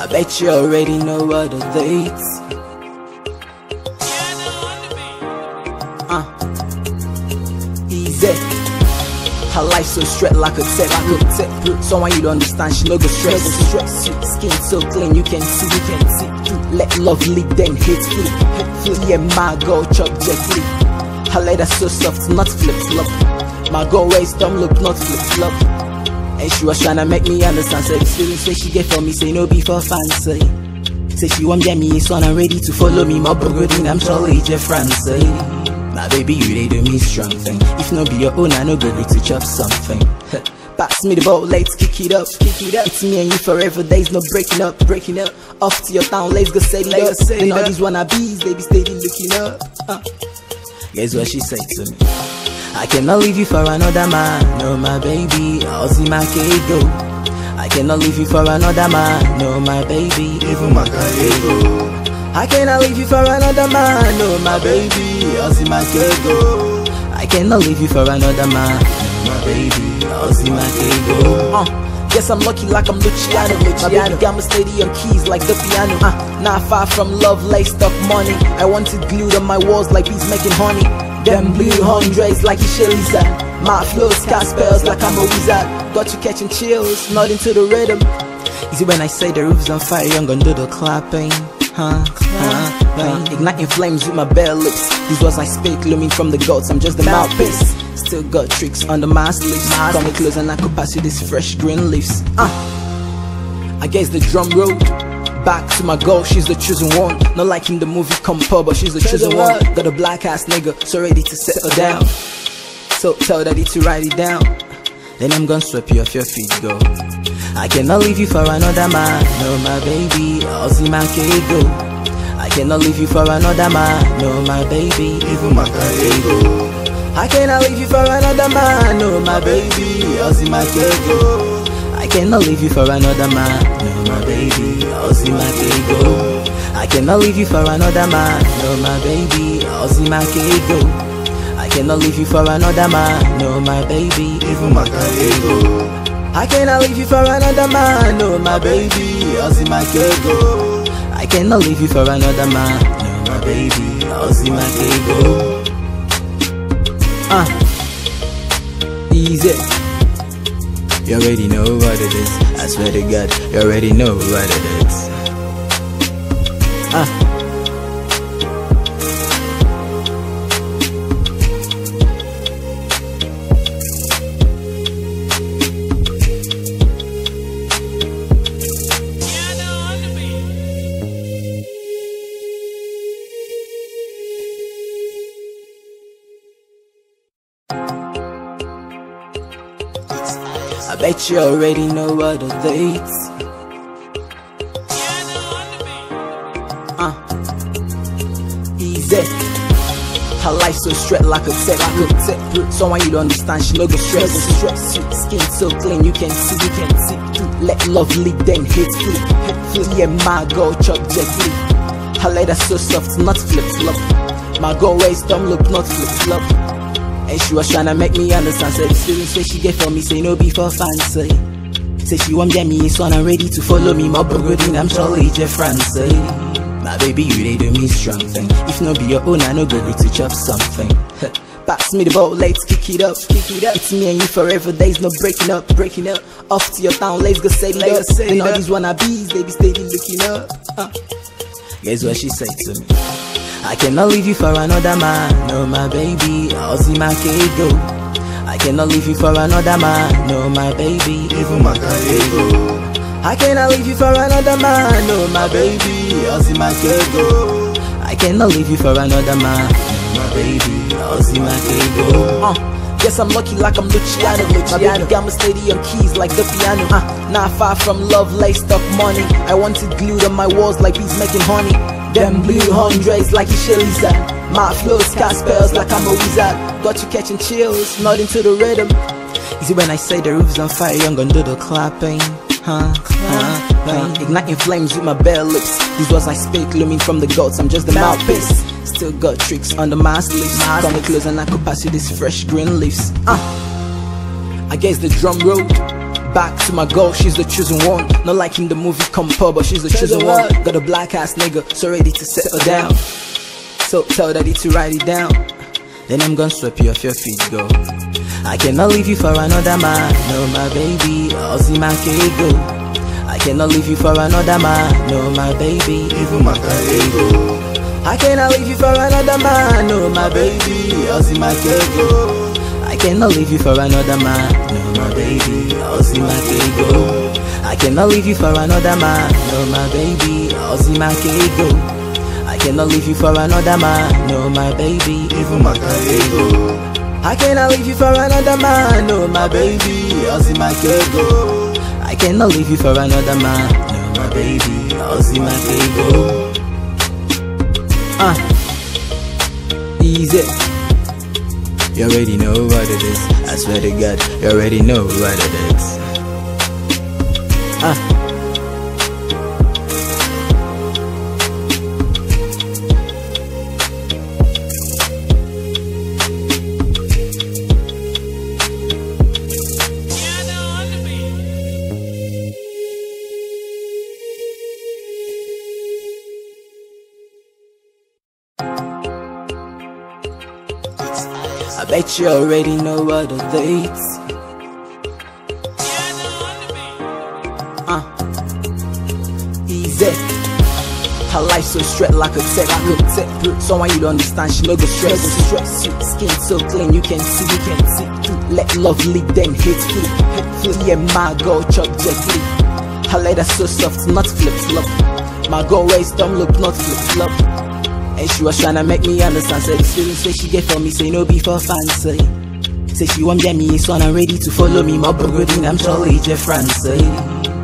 I bet you already know what the dates. So straight like a tip, like a tip. Someone you don't understand, she no go stress. No go stress. Skin so clean, you can see, you can see. Let love leak, then hate flip. Hate Yeah, my girl chop gently. Her leather so soft, not flip flop. My girl waist don't look, not flip flop. And she was tryna make me understand Say the feelings say she get for me Say no be for fancy Say she want get me So I'm ready to follow me My burgundy I'm surely Jeff France My baby you they do me strong thing If no be your own I no go be to chop something Pass me the ball, let's kick it up, kick it up. It's me and you forever, there's no breaking up, breaking up. Off to your town, let's go set it up. Then all these wannabes, they be steady looking up. Uh. Guess what she said to me? I cannot leave you for another man, no my baby, I'll see my go. I cannot leave you for another man, no my baby, Even my ego. I cannot leave you for another man, no my baby, I cannot leave you for another man, my baby, I'll see my go. Uh. Guess I'm lucky like I'm Luciano, Luciano. My baby got my stadium keys like the piano. Uh, not far from love, laced up money. I want it glued on my walls like bees making honey. Them blue hundreds like it's Lisa. My flows cast spells like I'm a wizard. Got you catching chills, nodding to the rhythm. Is it when I say the roof's on fire, young gonna do the clapping? Huh? huh? Huh. Igniting flames with my bare lips. These words I speak, looming from the goats. I'm just the mouthpiece. Still got tricks under my sleeves. Come close and I could pass you these fresh green leaves. Uh. I guess the drum roll. Back to my goal, she's the chosen one. Not like in the movie Compo, but she's the chosen one. Got a black ass nigga, so ready to settle down. So tell daddy to write it down. Then I'm gonna sweep you off your feet, go. I cannot leave you for another man, no my baby, I'll see my go. I cannot leave you for another man, no my baby, Even my ego. I cannot leave you for another man, no my baby, I'll see my go. I cannot leave you for another man, no my baby, I'll see my go. I cannot leave you for another man, no my baby, I'll see my go. I cannot leave you for another man, no my baby, Even my ego. I cannot leave you for another man, no my baby, I'll see my go. I cannot leave you for another man, no my baby, I'll see my go. Uh, easy. You already know what it is. I swear to God, you already know what it is. Bet you already know what the dates. Uh, easy. Her life so straight like a a tip. Someone you don't understand, she no go stress. Stress. Skin so clean, you can see, you can see. Let love hate flip. Hate flip. Yeah, my girl chop gently. Her leather so soft, not flip flop. My girl waist don't look, not flip flop. And she was tryna make me understand Say the feelings say she get for me Say no be for fancy Say she want get me So I'm ready to follow me My burgundy I'm surely Jeff France My baby you they do me strong thing If no be your own I no go to chop something Pass me the ball, let's kick it up, kick it up. It's me and you forever, there's no breaking up, breaking up. Off to your town, let's go set it up. Then all these wannabes, they be baby steady looking up. Uh. Guess what she said to me? I cannot leave you for another man, no my baby, I'll see my kid go. I cannot leave you for another man, no my baby, Even my ego. I cannot leave you for another man, no my baby, I'll see my kid go. I cannot leave you for another man, no my baby, I'll see my kid go. Uh. Guess I'm lucky like I'm Luciano, Luciano. My baby got my stadium keys like the piano. Uh, not far from love, laced up money. I want it glued on my walls like bees making honey. Them blue hundreds like it's Lisa. My flows cast spells like I'm a wizard. Got you catching chills, nodding to the rhythm. Is it when I say the roof's on fire, young gon' do the clapping? Huh? Huh? huh? Igniting flames with my bare lips. These words I speak, looming from the goats. I'm just the mouthpiece. Still got tricks under my sleeves. Come close and I could pass you these fresh green leaves. Uh. I guess the drum roll. Back to my goal, she's the chosen one. Not like in the movie Compo, but she's the chosen one. Got a black ass nigga, so ready to settle down. So tell daddy to write it down. Then I'm gonna sweep you off your feet, go. I cannot leave you for another man, no my baby, I'll see my go. I cannot leave you for another man, no my baby, Even my ego. I cannot leave you for another man, no my baby, I'll see my go. I cannot leave you for another man, no my baby, Ozzy my go. I cannot leave you for another man, no my baby, Ozzy my go. I cannot leave you for another man, no my baby, Even my ego. I cannot leave you for another man, no my baby, Ozzy my go. I cannot leave you for another man, no my baby, Ozzy my go. Uh, easy. You already know what it is. I swear to God, you already know what it is. I bet you already know what the dates. Uh, easy. Her life so straight like a tech, tech. Someone you don't understand, she no go stress. stress. Skin so clean, you can see, you can see. Let love leak, then hate flee. Hate flee, yeah, my girl chop gently. Her leather so soft, not flip flop. My girl waist don't look, not flip flop. And she was tryna make me understand Say the feelings say she get for me Say no be for fancy Say she want get me So I'm ready to follow me My burgundy I'm surely Jeff Francie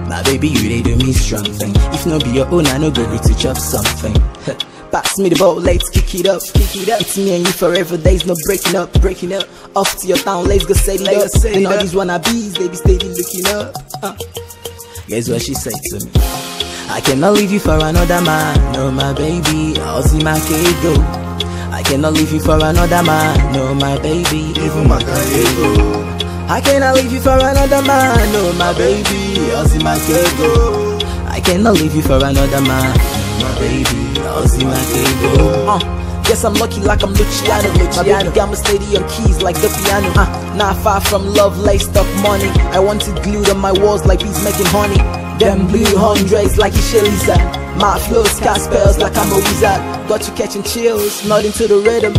My baby you they do me strong thing If no be your own I no go to chop something Pass me the ball, let's kick it up, kick it up. It's me and you forever, there's no breaking up, breaking up. Off to your town, let's go set it up. And all these wannabes, they be steady looking up. Uh. Guess what she said to me? I cannot leave you for another man, no my baby, Ozzy my kid go. I cannot leave you for another man, no my baby, Even my ego. I cannot leave you for another man, no my baby, Ozzy my kid go. I cannot leave you for another man, no my baby, Ozzy my kid go. Uh. Guess I'm lucky like I'm Luciano. My baby got my stadium keys like the piano. Uh, not far from love, laced up money. I want it glued on my walls like bees making honey. Them blue hundreds like it's Lisa. My flows cast spells like I'm a wizard. Got you catching chills, nodding to the rhythm.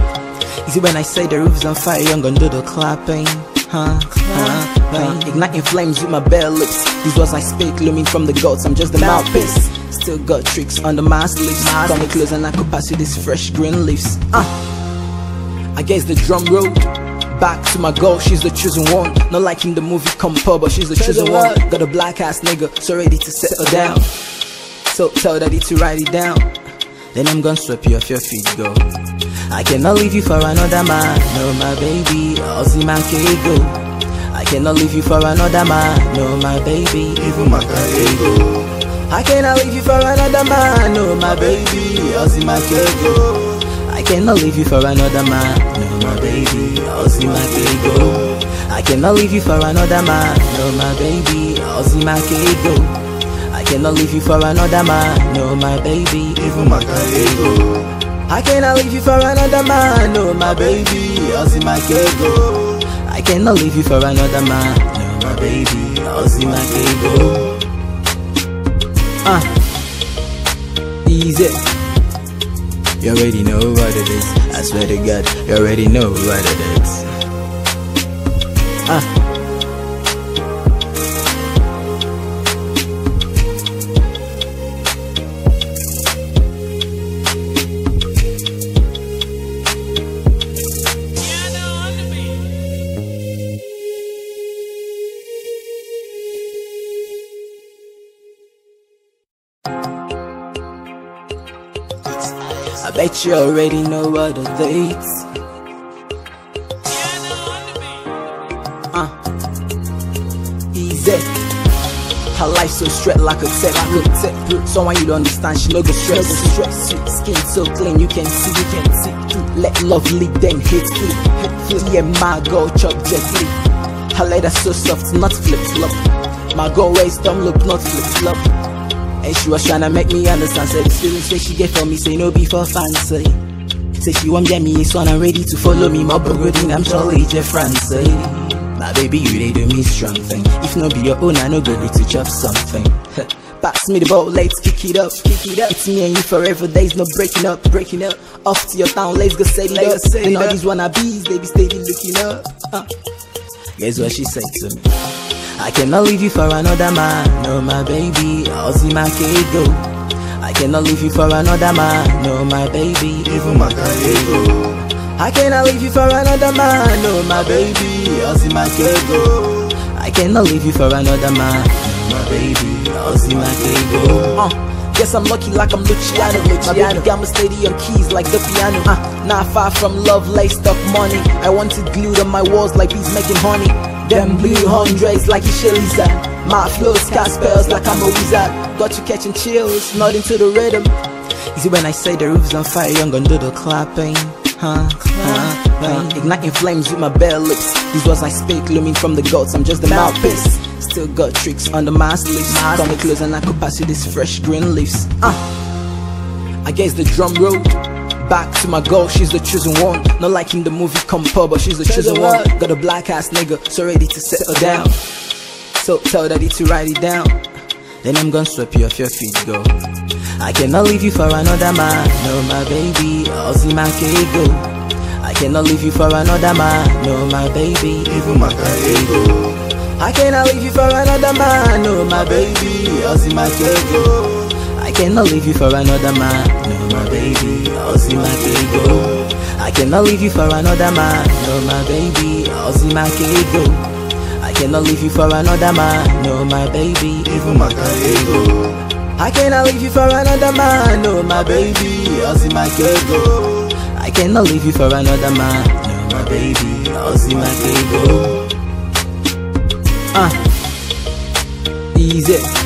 Is it when I say the roof's on fire, young gon' do the clapping? Huh? Huh? huh? Igniting flames with my bare lips. These words I speak, looming from the goats. I'm just the mouthpiece. Still got tricks under my sleeves. Come close and I could pass you these fresh green leaves. Uh. I guess the drum roll. Back to my goal, she's the chosen one. Not like in the movie Compo, but she's the chosen one. Got a black ass nigga, so ready to settle down. So tell daddy to write it down. Then I'm gonna sweep you off your feet, go. I cannot leave you for another man, no my baby, Ozzy my go. I cannot leave you for another man, no my baby. Even my ego. I cannot leave you for another man, no my baby, Ozzy my go. I cannot leave you for another man, no my baby, Ozzy my go. I cannot leave you for another man, no my baby, Ozzy my go. I cannot leave you for another man, no my baby, Even my ego. I cannot leave you for another man, no my baby, Ozzy my go. I cannot leave you for another man, no my baby, Ozzy my go. Uh, easy. You already know what it is. I swear to God, you already know what it is. Uh. Bet you already know what the dates. Uh, Easy. Her life so straight like a tech, tech. Someone you don't understand, she no go stress, stress. Skin so clean, you can see, you can see. Let love lead them hate hate. Yeah, my girl chop gently. Her leather so soft, not flip flop. My girl waist don't look not flip flop. And she was tryna make me understand, say the feelings that she get for me, say no be for fancy. Say she want get me, so I'm ready to follow me, my burgundy, I'm surely Jeff Francie. My baby, you they do me strong thing. If no be your own, I no go need to chop something. Pass me the ball, let's kick it up, kick it up. It's me and you forever, there's no breaking up, breaking up. Off to your town, let's go set it up. set and all up. these wannabes, they be steady looking up. Uh. Guess what she said to me? I cannot leave you for another man, no my baby, I'll see my kid go. I cannot leave you for another man, no my baby, Even my kid ego. I cannot leave you for another man, no my baby, I'll see my kid go. I cannot leave you for another man, no my baby, I'll see my kid go. Uh, guess I'm lucky like I'm Luciano, My baby got my stadium keys like the piano. Uh, not far from love, laced up money. I want it glued on my walls like bees making honey. Them blue hundreds like it's Lisa. My flows cast spells like I'm a wizard. Got you catching chills, nodding to the rhythm. You see when I say the roof's on fire, young gonna do the clapping. Huh, huh, huh. Igniting flames with my bare lips. These words I speak, looming from the gods. I'm just the mouthpiece. Still got tricks on the mask lips. Come me close and I could pass you these fresh green leaves. Uh. I guess the drum roll. Back to my girl, she's the chosen one. Not like in the movie Compo, but she's the chosen one. Got a black ass nigga, so ready to settle down. So tell daddy to write it down. Then I'm gonna sweep you off your feet, girl. I cannot leave you for another man, no my baby, I'll see my kid go. I cannot leave you for another man, no my baby. Even maka ego. I cannot leave you for another man, no my baby, I'll see my kid go. I cannot leave you for another man, my baby, I'll see my kid go. I cannot leave you for another man, no my baby, I'll see my kid go. I cannot leave you for another man, no my baby. Even maka ego. I cannot leave you for another man, no my baby, I'll see my kid go. I cannot leave you for another man, no my baby, I'll see my kid go. Uh, easy.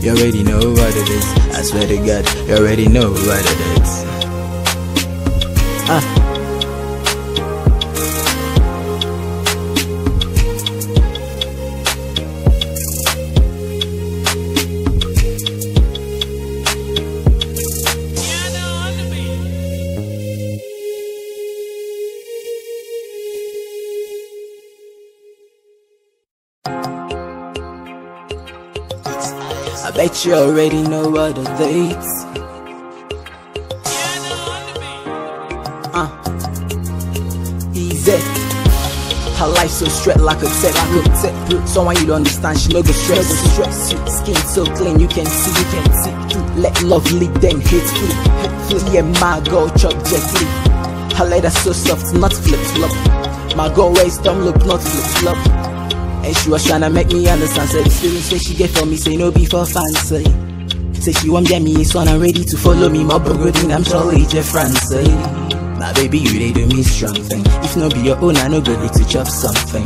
You already know what it is. I swear to God, you already know what it is. Uh. You already know what the dates. Uh, easy. Her life so straight like a tech, like a tech. Someone you don't understand, she no go stress, stress. Skin so clean, you can see, you can see. Let love lead them hate free. Yeah, my girl chop gently. Her leather so soft, not flip flop. My girl waist don't look not flip flop. And she was tryna make me understand Say the feelings that she get for me Say no be for fancy Say she want get me So I'm ready to follow me My burgundy I'm surely Jeff Francie My baby you they do me strong thing If no be your own I no go need to chop something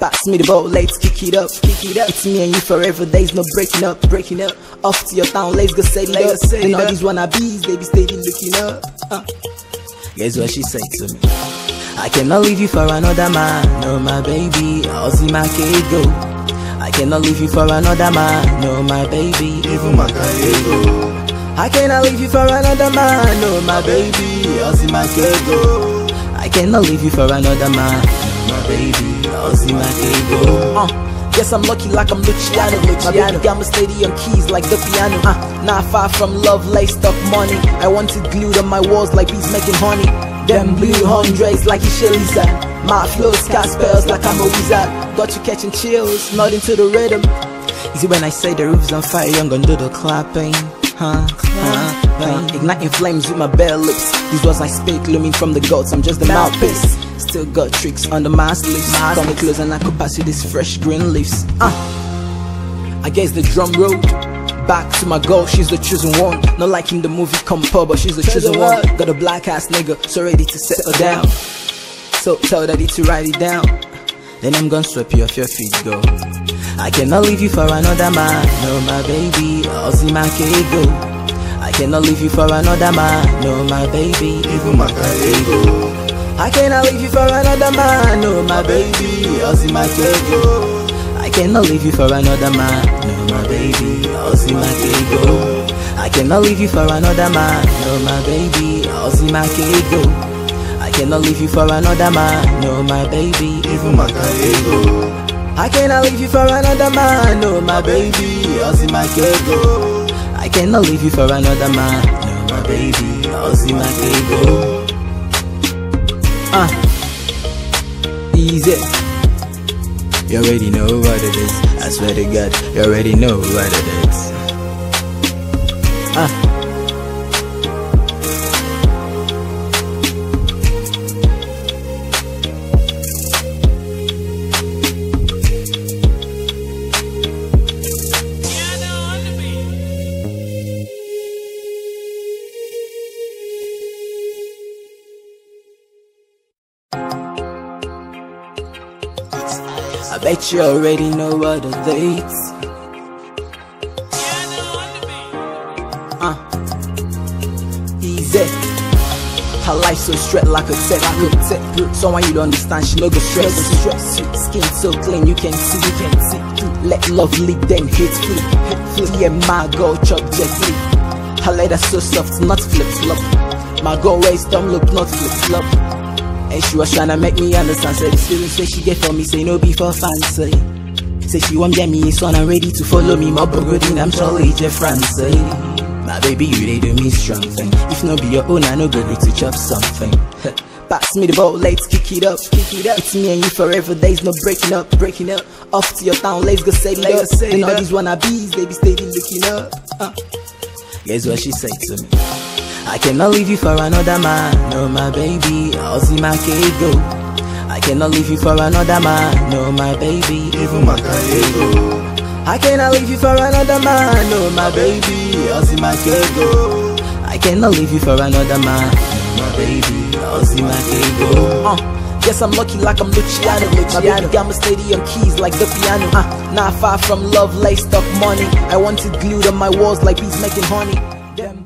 Pass me the ball, let's kick it up, kick it up. It's me and you forever, there's no breaking up, breaking up. Off to your town, let's go set it up. set and all up. these wannabes, they be steady looking up. Uh. Guess what she said to me? I cannot leave you for another man, no my baby, I'll see my kid go. I cannot leave you for another man, no my baby. Even my kid ego. I cannot leave you for another man, no my baby, I'll see my kid go. I cannot leave you for another man, no my baby, I'll see my kid go. Uh, guess I'm lucky like I'm Luciano. My baby got my stadium keys like the piano. Uh, not far from love, laced up money. I want it glued on my walls like bees making honey. Them blue hundreds like it's Lisa. My flows cast spells like I'm a wizard. Got you catching chills, nodding to the rhythm. Is it when I say the roof's on fire, young gonna do the clapping. Huh, huh. Igniting flames with my bare lips. These words I speak, looming from the gods. I'm just the mouthpiece. Still got tricks on the mask lips. Come me close and I could pass you these fresh green leaves. Uh. I guess the drum roll. Back to my girl, she's the chosen one. Not like in the movie Compo, but she's the chosen one. Got a black ass nigga, so ready to settle down. So tell daddy to write it down. then I'm gonna sweep you off your feet, go. I cannot leave you for another man, no my baby, I'll see my go. I cannot leave you for another man, no my baby, Even maka ego. I cannot leave you for another man, no my baby, I'll see my go. I cannot leave you for another man, no my baby, Ozzy my kid go. I cannot leave you for another man, no my baby, Ozzy my kid go. I cannot leave you for another man, no my baby, Even maka ego. I cannot leave you for another man, no my baby, Ozzy my go. I cannot leave you for another man, no my baby, Ozzy my kid go. Ah, easy. You already know what it is. I swear to God, you already know what it is. Bet you already know what the dates. Uh, easy. Her life so straight like a a tech. Someone you don't understand, she no go stress. Skin so clean, you can see, you can see. Let love lead, then hit free. Free, yeah, my girl chop gently. Her leather so soft, not flip flop. My girl waist don't look not flip flop. And she was tryna make me understand Say the feeling say she get for me Say no be for fancy Say she want get me So I'm ready to follow me My burgundy I'm surely Jeff France My baby you they do me strong thing If no be your own I no go need to chop something Pass me the ball, let's kick it up, kick it up. It's me and you forever, there's no breaking up, breaking up. Off to your town, let's go set it up. And all these wannabes, they be steady looking up. Uh. Guess what she said to me? I cannot leave you for another man, no my baby, I'll see my go. I cannot leave you for another man, no my baby, Even maka ego. I cannot leave you for another man, no my baby, I'll see my go. I cannot leave you for another man, no my baby, I'll see my go. Uh, guess I'm lucky like I'm Luciano. My baby got my stadium keys like the piano. Uh, not far from love, laced up money. I want it glued on my walls like bees making honey. Them